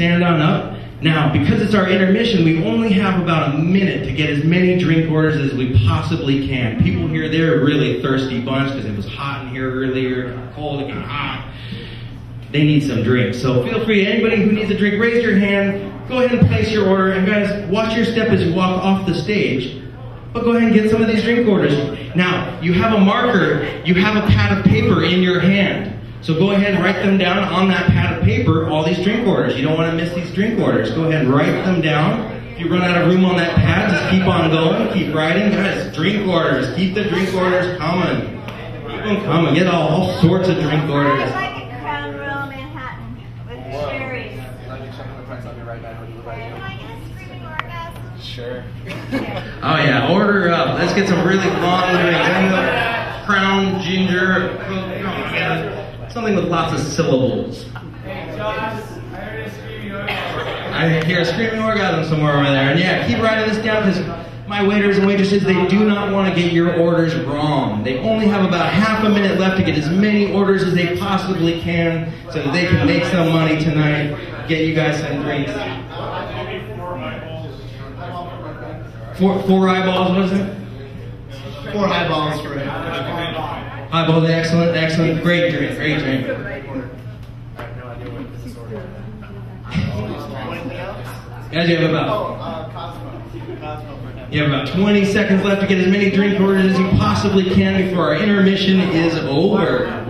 stand on up. Now, because it's our intermission, we only have about a minute to get as many drink orders as we possibly can. People here, they're a really thirsty bunch because it was hot in here earlier, cold, it got hot. They need some drinks. So feel free, anybody who needs a drink, raise your hand, go ahead and place your order, and guys, watch your step as you walk off the stage. But go ahead and get some of these drink orders. Now, you have a marker, you have a pad of paper in your hand. So go ahead and write them down on that pad of paper, all these drink orders. You don't want to miss these drink orders. Go ahead and write them down. If you run out of room on that pad, just keep on going, keep writing. Guys, drink orders. Keep the drink orders coming. Keep them coming. Get all, all sorts of drink orders. would like a Crown Royal Manhattan with cherries. Let me check on the price. I'll be right back with you. Can I get a screaming orgasm? Sure. Oh yeah, order up. Let's get some really long drinks. And Crown ginger, oh, yeah. Something with lots of syllables. I hear a screaming orgasm somewhere over there. And yeah, keep writing this down because my waiters and waitresses, they do not want to get your orders wrong. They only have about half a minute left to get as many orders as they possibly can so that they can make some money tonight, get you guys some drinks. Four, four eyeballs, was it? Four eyeballs for him. Eyeballs, excellent, excellent, great drink, great drink. Guys, you have about you have about 20 seconds left to get as many drink orders as you possibly can before our intermission is over.